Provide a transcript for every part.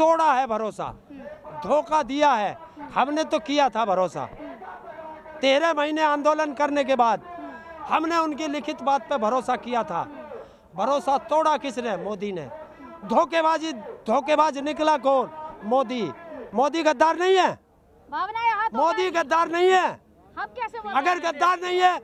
तोड़ा है भरोसा। धोखा दिया है। हमने तो किया था भरोसा। तेरह महीने आंदोलन करने के बाद हमने उनकी लिखित बात पर भरोसा किया था। भरोसा तोड़ा किसने? मोदी ने। धोखेबाजी धोखेबाज निकला कौन? मोदी। मोदी गद्दार नहीं है। मोदी गद्दार नहीं है। हम कैसे अगर गद्दार नहीं है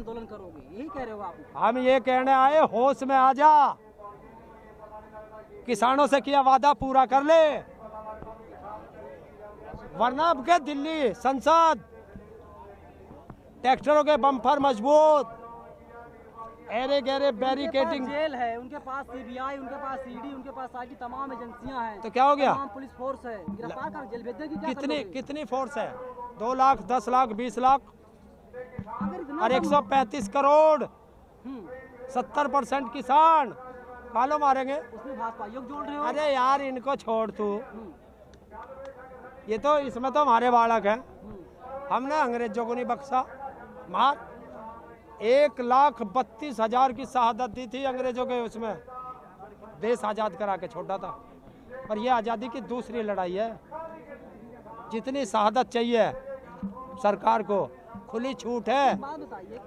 आंदोलन करोगे? यही कह रहे हो आप? हम ये कहने आए होश में आ जा। किसानों से किया वादा पूरा कर ले। वरना अब के दिल्ली संसद। ट्रैक्टरों के बम्पर मज़बूत। एरे गहरे बैरिकेटिंग जेल है उनके पास सीबीआई उनके पास सीडी उनके पास आईटी तमाम एजेंसियाँ हैं। तो क्या हो गया? पुलिस फोर्स है। गिरफ़्तार कर जेल भेज देगी कितनी कितनी फोर्स है? दो लाख दस लाख बीस लाख? और कम- 135 करोड़। सत्तर परसेंट किसान। कालो मारेंगे। अरे यार इनको छोड़ तू। ये तो इसमें तो हमारे बालक हैं। हमने अंग्रेज़ों को नहीं बख्शा। मार। एक लाख बत्तीस हज़ार की शहादत दी थी अंग्रेज़ों के उसमें। देश आज़ाद करा के छोड़ा था। पर यह आज़ादी की दूसरी लड़ाई है। जितनी शहादत चाहिए सरकार को खुली छूट है।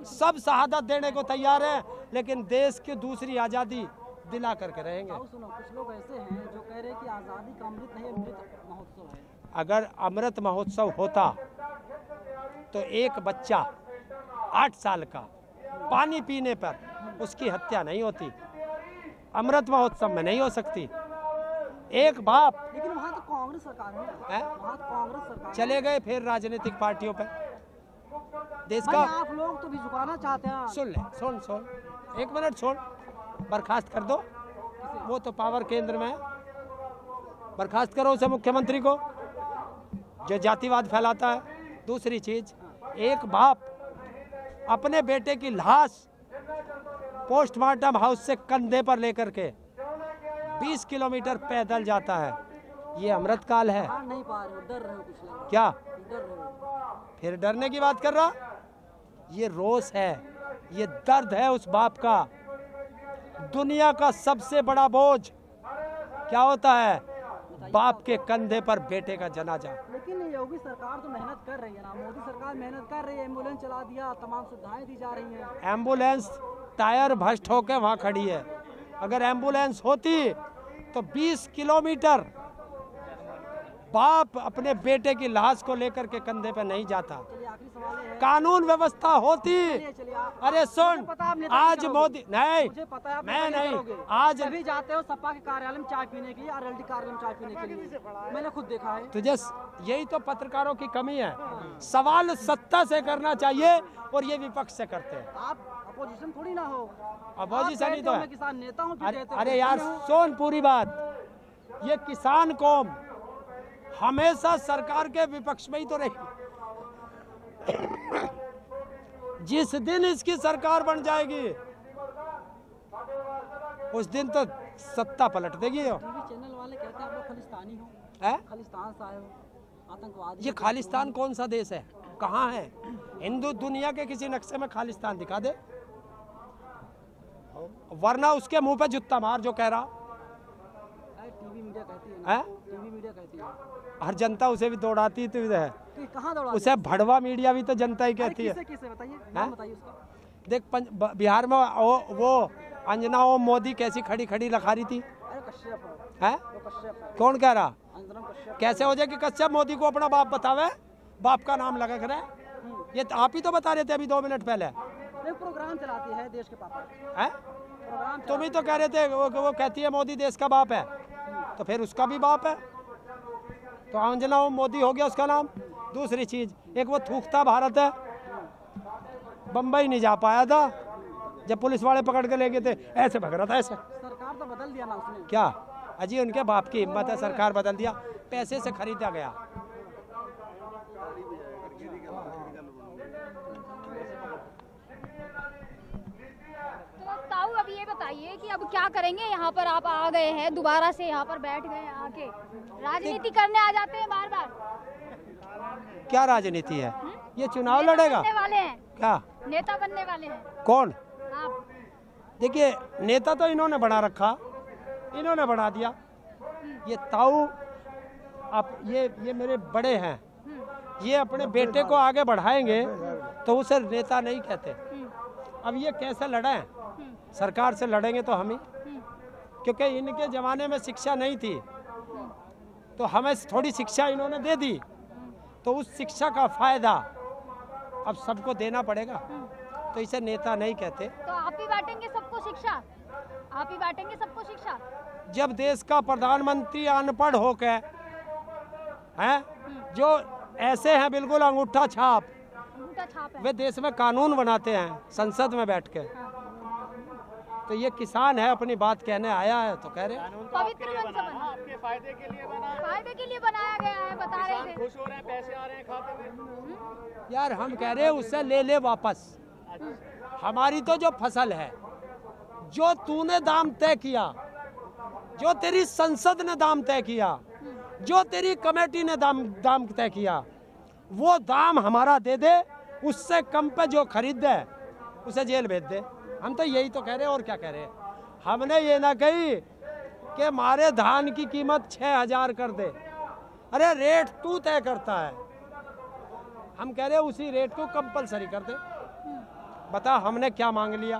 सब शहादत देने को तैयार है लेकिन देश की दूसरी आज़ादी दिला करके रहेंगे। सुनो कुछ लोग ऐसे हैं जो कह रहे हैं कि आज़ादी का अमृत नहीं अमृत महोत्सव है। अगर अमृत महोत्सव होता तो एक बच्चा आठ साल का पानी पीने पर उसकी हत्या नहीं होती अमृत महोत्सव में नहीं हो सकती। एक बाप लेकिन वहाँ तो कांग्रेस सरकार है। है? वहाँ तो कांग्रेस सरकार चले गए फिर राजनीतिक पार्टियों पे देश का आप लोग तो भी झुकाना चाहते हैं। सुन ले सुन सुन। एक मिनट छोड़ बर्खास्त कर दो। वो तो पावर केंद्र में बर्खास्त करो उसे मुख्यमंत्री को। जो जातिवाद फैलाता है। दूसरी चीज़ एक बाप अपने बेटे की लाश पोस्टमार्टम हाउस से कंधे पर लेकर के 20 किलोमीटर पैदल जाता है। ये अमृत काल है। हाँ नहीं पा रहे हो डर रहे हो क्या? डर रहे हो। फिर डरने की बात कर रहा? ये रोष है ये दर्द है उस बाप का। दुनिया का सबसे बड़ा बोझ क्या होता है? बाप के कंधे पर बेटे का जनाजा। लेकिन योगी सरकार तो मेहनत कर रही है ना। मोदी सरकार मेहनत कर रही है एंबुलेंस चला दिया तमाम सुविधाएँ दी जा रही हैं। एंबुलेंस टायर भस्ट होकर वहाँ खड़ी है। अगर एंबुलेंस होती तो 20 किलोमीटर बाप अपने बेटे की लाश को लेकर के कंधे पे नहीं जाता। कानून व्यवस्था होती। अरे सुन आज मोदी नहीं मैं नहीं आज सभी जाते हो सपा के कार्यालय में चाय पीने के लिए आरएलडी कार्यालय में चाय पीने के लिए। मैंने खुद देखा है। तुझे यही तो पत्रकारों की कमी है। सवाल सत्ता से करना चाहिए और ये विपक्ष से करते हैं। आप अपोजिशन थोड़ी ना हो। अपोजिशन ही तो है किसान नेता हूँ अरे अरे यार सोन पूरी बात। ये किसान कौम हमेशा सरकार के विपक्ष में ही तो रहेगी। जिस दिन इसकी सरकार बन जाएगी उस दिन तो सत्ता पलट देगी चैनल वाले कहते हैं आप खालिस्तानी हो। है? खालिस्तान से आतंकवादी ये खालिस्तान कौन सा देश है? कहाँ है? हिंदू दुनिया के किसी नक्शे में खालिस्तान दिखा दे। वरना उसके मुँह पे जुत्ता मार जो कह रहा। है है? टीवी मीडिया कहती है। हर जनता उसे भी दौड़ाती तो है। कहाँ उसे भड़वा मीडिया भी तो जनता ही कहती है। किसे बताइए? देख बिहार में वो, वो अंजना ओम मोदी कैसी खड़ी खड़ी लखा रही थी। है। कौन कह रहा? कैसे हो जाए कि कश्यप मोदी को अपना बाप बतावे? बाप का नाम लगा करे ये तो आप ही तो बता रहे थे अभी दो मिनट पहले। प्रोग्राम चलाती है देश के पापा। है? तुम ही तो कह रहे थे वो, वो कहती है मोदी देश का बाप है। तो फिर उसका भी बाप है। तो आंजना मोदी हो गया उसका नाम। दूसरी चीज़ एक वो थूकता भारत है। बम्बई नहीं जा पाया था जब पुलिस वाले पकड़ के ले गए थे। ऐसे भग रहा था ऐसे। सरकार तो बदल दिया ना उसने। क्या? अजी उनके बाप की हिम्मत है सरकार बदल दिया। पैसे से खरीदा गया तो ताऊ अब ये बताइए कि अब क्या करेंगे? यहाँ पर आप आ गए हैं दोबारा से यहाँ पर बैठ गए आके। राजनीति करने आ जाते हैं बार बार क्या राजनीति है? ये चुनाव लड़ेगा। करने वाले हैं। क्या? नेता बनने वाले हैं। कौन? आप। देखिए नेता तो इन्होंने बना रखा। इन्होंने बना दिया। ये ताऊ आप ये ये मेरे बड़े हैं। ये अपने बेटे को आगे बढ़ाएँगे तो उसे नेता नहीं कहते। अब ये कैसे लड़े? सरकार से लड़ेंगे तो हम ही। क्योंकि इनके ज़माने में शिक्षा नहीं थी। तो हमें थोड़ी शिक्षा इन्होंने दे दी। तो उस शिक्षा का फ़ायदा अब सबको देना पड़ेगा। तो इसे नेता नहीं कहते। तो आप ही बांटेंगे सबको शिक्षा? आप ही बांटेंगे सबको शिक्षा? जब देश का प्रधानमंत्री अनपढ़ होकर हैं जो ऐसे हैं बिल्कुल अंगूठा छाप। अंगूठा छाप वे देश में कानून बनाते हैं संसद में बैठ के। तो ये किसान है अपनी बात कहने आया है तो कह रहे पवित्र बना आपके फ़ायदे के लिए बना फ़ायदे के लिए बनाया गया है बता रहे थे। खुश हो रहे हैं पैसे आ रहे हैं खाते में? यार हम कह रहे हैं उससे ले ले वापस। हमारी तो जो फ़सल है जो तूने दाम तय किया जो तेरी संसद ने दाम तय किया जो तेरी कमेटी ने दाम दाम तय किया वो दाम हमारा दे दे उससे कम पे जो खरीद दे उसे जेल भेज दे। हम तो यही तो कह रहे हैं, और क्या कह रहे हैं? हमने ये ना कही कि हमारे धान की कीमत छः हज़ार कर दे। अरे रेट तू तय करता है। हम कह रहे हैं, उसी रेट को कंपलसरी कर दे। बता, हमने क्या मांग लिया?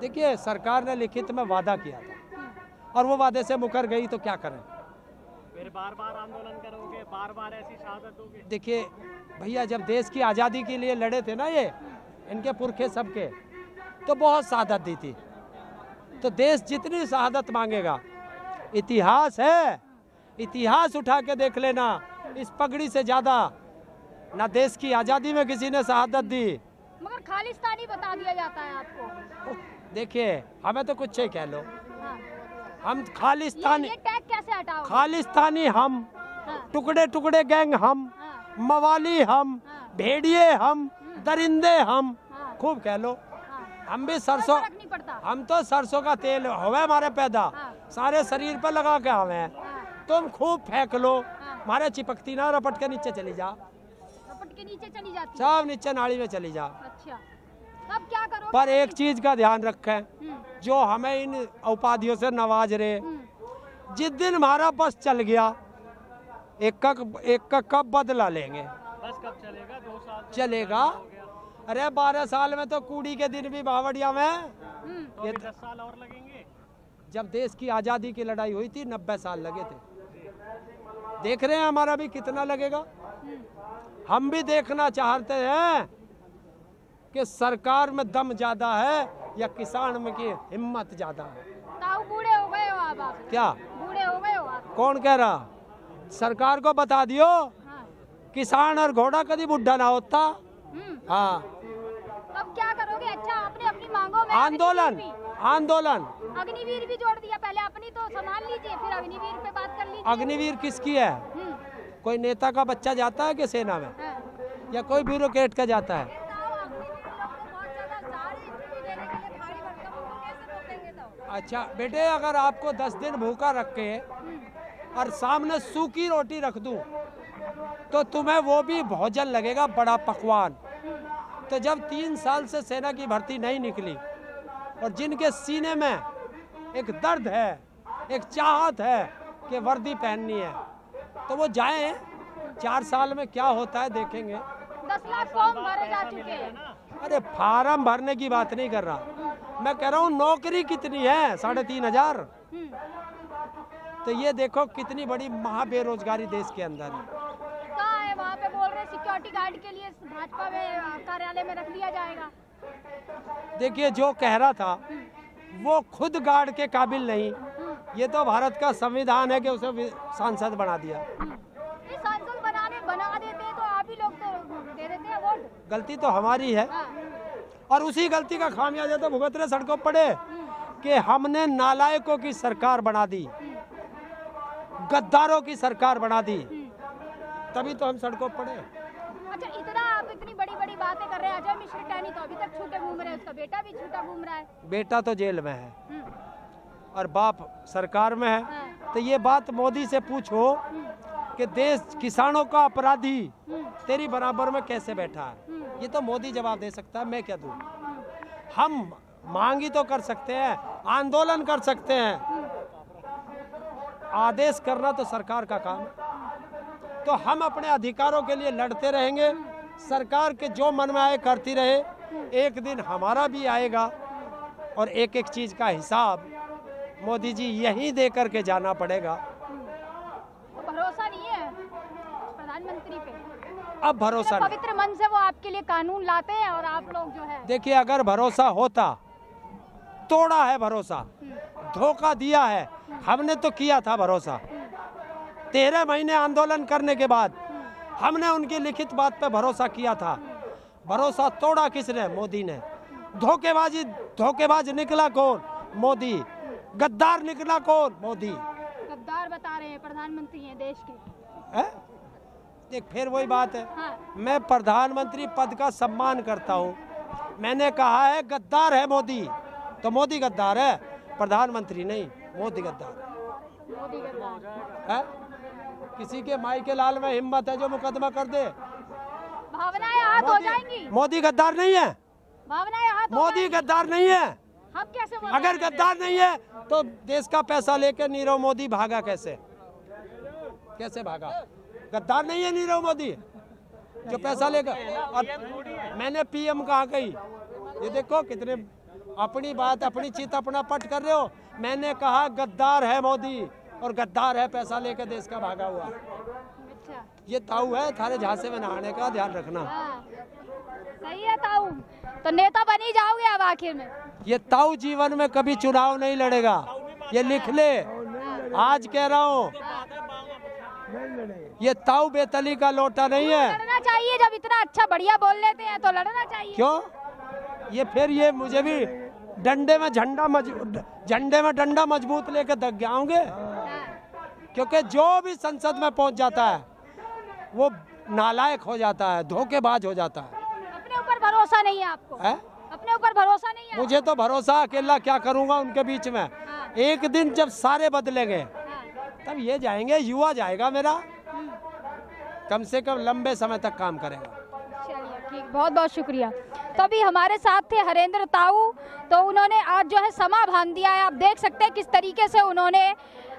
देखिए, सरकार ने लिखित में वादा किया था, और वो वादे से मुकर गई तो क्या करें? फिर बार बार आंदोलन करोगे बार बार ऐसी शहादत दोगे? देखिए भैया जब देश की आज़ादी के लिए लड़े थे ना ये इनके पुरखे सबके तो बहुत शहादत दी थी। तो देश जितनी शहादत मांगेगा इतिहास है। इतिहास उठा के देख लेना इस पगड़ी से ज़्यादा ना देश की आज़ादी में किसी ने शहादत दी। मगर खालिस्तानी बता दिया जाता है आपको। देखिए हमें तो कुछ ही कह लो। हम खालिस्तानी कैसे हटाओ खालिस्तानी हम हाँ, टुकड़े टुकड़े गैंग हम हाँ, मवाली हम हाँ। भेड़िए हम दरिंदे हम। खूब कह लो। हम भी सरसों हम तो सरसों का तेल हवे हमारे पैदा। सारे शरीर पर लगा के हवे हाँ, तुम खूब फेंक लो। हमारे चिपकती ना रपट के नीचे चली जा। रपट के नीचे चली जाती। सब नीचे नाली में चली जा। अच्छा। अब क्या करो पर एक चीज़ का ध्यान रखें हम्म, जो हमें इन उपाधियों से नवाज़ रहे। हम्म, जिस दिन हमारा बस चल गया एक का एक का कब बदला लेंगे? बस कब चलेगा? दो साल चलेगा। अरे बारह साल में तो कूड़ी के दिन भी बावड़िया में। हम्म, तो ये दस साल और लगेंगे? जब देश की आज़ादी की लड़ाई हुई थी नब्बे साल लगे थे। देख रहे हैं हमारा भी कितना लगेगा? हम भी देखना चाहते हैं। कि सरकार में दम ज़्यादा है या किसान में की हिम्मत ज़्यादा है? ताऊ बूढ़े हो गए हो आप क्या? बूढ़े हो गए हो आप। कौन कह रहा? सरकार को बता दियो। हाँ। किसान और घोड़ा कभी बुढ़ा ना होता। हम्म, हाँ। तो अब क्या करोगे? अच्छा आपने अपनी मांगों में आंदोलन। आंदोलन। अग्निवीर भी जोड़ दिया। पहले अपनी तो संभाल लीजिए फिर अग्निवीर पे बात कर लीजिए। अग्निवीर किसकी है? हम्म, कोई नेता का बच्चा जाता है कि सेना में? हाँ। या कोई ब्यूरोक्रेट का जाता है ताऊ, अग्निवीर लोग तो बहुत ज़्यादा जा रहे हैं, छुट्टी देने के लिए भारी भरकम उनको कैसे रोकेंगे ताऊ? अच्छा बेटे अगर आपको दस दिन भूखा रख के और सामने सूखी रोटी रख दूँ तो तुम्हें वो भी भोजन लगेगा बड़ा पकवान। तो जब तीन साल से सेना की भर्ती नहीं निकली और जिनके सीने में एक दर्द है एक चाहत है कि वर्दी पहननी है तो वो जाए चार साल में क्या होता है देखेंगे। दस लाख फॉर्म भरे जा चुके हैं। अरे फार्म भरने की बात नहीं कर रहा। मैं कह रहा हूँ नौकरी कितनी है? साढ़े तीन हज़ार। तो ये देखो कितनी बड़ी महा बेरोजगारी देश के अंदर है। कहाँ है? वहाँ पे बोल रहे सिक्योरिटी गार्ड के लिए भाजपा में कार्यालय में रख लिया जाएगा। देखिए जो कह रहा था वो खुद गार्ड के काबिल नहीं। ये तो भारत का संविधान है कि उसे सांसद बना दिया। सांसद बनाने बना देते तो आप ही लोग तो दे देते हैं वोट। गलती तो हमारी है। हाँ, और उसी गलती का खामियाजा तो भुगत रहे सड़कों पर पड़े कि हमने नालायकों की सरकार बना दी। गद्दारों की सरकार बना दी। तभी तो हम सड़कों पर पड़े। अच्छा इतना आप इतनी बड़ी बड़ी बातें कर रहे हैं। अजय मिश्र तो अभी तक छूटे घूम रहे हैं उसका बेटा भी छूटा घूम रहा है। बेटा तो जेल में है। हम्म, और बाप सरकार में है। हाँ, तो ये बात मोदी से पूछो कि देश किसानों का अपराधी हम्म, तेरी बराबर में कैसे बैठा है? ये तो मोदी जवाब दे सकता है, मैं क्या दूँ? हम मांग तो कर सकते हैं, आंदोलन कर सकते हैं। आदेश करना तो सरकार का काम तो हम अपने अधिकारों के लिए लड़ते रहेंगे, सरकार के जो मन में आए करती रहे, एक दिन हमारा भी आएगा। और एक एक चीज़ का हिसाब मोदी जी यही दे करके जाना पड़ेगा भरोसा नहीं है प्रधानमंत्री पे। अब भरोसा पवित्र मन से वो आपके लिए कानून लाते हैं और आप लोग जो है देखिए अगर भरोसा होता तोड़ा है भरोसा। धोखा दिया है। हमने तो किया था भरोसा। तेरह महीने आंदोलन करने के बाद हमने उनकी लिखित बात पे भरोसा किया था। भरोसा तोड़ा किसने? मोदी ने। धोखेबाजी धोखेबाज निकला कौन? मोदी। गद्दार निकला कौन? मोदी। गद्दार बता रहे हैं प्रधानमंत्री हैं देश के। है? देख फिर वही बात है। हाँ। मैं प्रधानमंत्री पद का सम्मान करता हूँ। मैंने कहा है गद्दार है मोदी। तो मोदी गद्दार है। प्रधानमंत्री नहीं मोदी गद्दार है। है? किसी के माई के लाल में हिम्मत है जो मुकदमा कर दे। भावनाएँ हाथ हो जाएँगी। मोदी गद्दार नहीं है। भावनाएँ हाथ मोदी गद्दार नहीं है। हम कैसे अगर गद्दार नहीं है तो देश का पैसा लेकर नीरव मोदी भागा कैसे? कैसे भागा? गद्दार नहीं है नीरव मोदी। जो पैसा लेकर और मैंने पीएम कहा कही? ये देखो कितने अपनी बात अपनी चीत अपना पट कर रहे हो। मैंने कहा गद्दार है मोदी और गद्दार है पैसा लेकर देश का भागा हुआ। अच्छा। ये ताऊ है थारे झांसे में नहाने का ध्यान रखना। हाँ। सही है ताऊ। तो नेता बन ही जाओगे अब आखिर में। ये ताऊ जीवन में कभी चुनाव नहीं लड़ेगा। ये लिख ले। आज कह रहा हूँ ये ताऊ बेतली का लोटा नहीं है। लड़ना चाहिए जब इतना अच्छा बढ़िया बोल लेते हैं तो लड़ना चाहिए। क्यों? ये फिर ये मुझे भी डंडे में झंडा झंडे में डंडा मज़बूत लेके दग हाँ, क्योंकि जो भी संसद में पहुँच जाता है वो नालायक हो जाता है धोखेबाज हो जाता है। अपने ऊपर भरोसा नहीं है आपको? है? अपने ऊपर भरोसा नहीं है मुझे तो भरोसा अकेला क्या करूँगा उनके बीच में? हाँ, एक दिन जब सारे बदलेंगे तब ये जाएँगे, युवा जाएगा मेरा। कम से कम लंबे समय तक काम करेगा। चलिए, ठीक बहुत बहुत शुक्रिया। तो अभी हमारे साथ थे हरेंद्र ताऊ तो उन्होंने आज जो है समा बाँध दिया है। आप देख सकते हैं किस तरीके से उन्होंने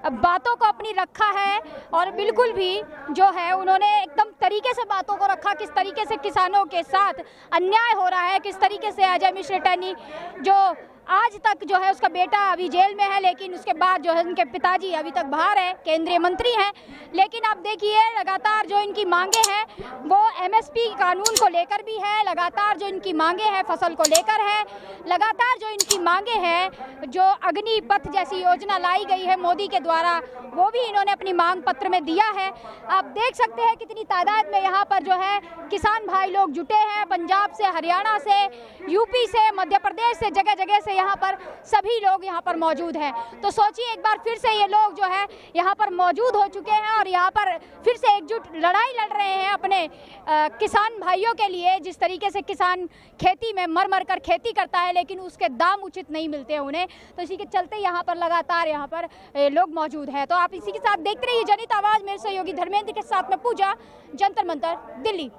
बातों को अपनी रखा है, और बिल्कुल भी जो है उन्होंने एकदम तरीके से बातों को रखा, किस तरीके से किसानों के साथ अन्याय हो रहा है, किस तरीके से अजय मिश्र टनी, जो आज तक जो है उसका बेटा अभी जेल में है, लेकिन उसके बाद जो है उनके पिताजी अभी तक बाहर है, केंद्रीय मंत्री हैं। लेकिन आप देखिए, लगातार जो इनकी मांगे हैं, वो एमएसपी कानून को लेकर भी है, लगातार जो इनकी मांगे हैं, फ़सल को लेकर है। लगातार जो इनकी मांगे हैं, जो अग्निपथ जैसी योजना लाई गई है मोदी के द्वारा, वो भी इन्होंने अपनी मांग पत्र में दिया है। आप देख सकते हैं कितनी तादाद में यहाँ पर जो है किसान भाई लोग जुटे हैं, पंजाब से, हरियाणा से, यूपी से, मध्य प्रदेश से जगह जगह से यहाँ पर सभी लोग यहाँ पर मौजूद हैं। तो सोचिए एक बार फिर से ये लोग जो है यहाँ पर मौजूद हो चुके हैं और यहाँ पर फिर से एकजुट लड़ाई लड़ रहे हैं अपने अ, किसान भाइयों के लिए। जिस तरीके से किसान खेती में मर मर कर खेती करता है लेकिन उसके दाम उचित नहीं मिलते हैं उन्हें। तो इसी के चलते यहाँ पर लगातार यहाँ पर लोग मौजूद हैं। तो आप इसी के साथ देखते रहिए जनित आवाज़ मेरे सहयोगी धर्मेंद्र के साथ में पूजा जंतर मंतर दिल्ली।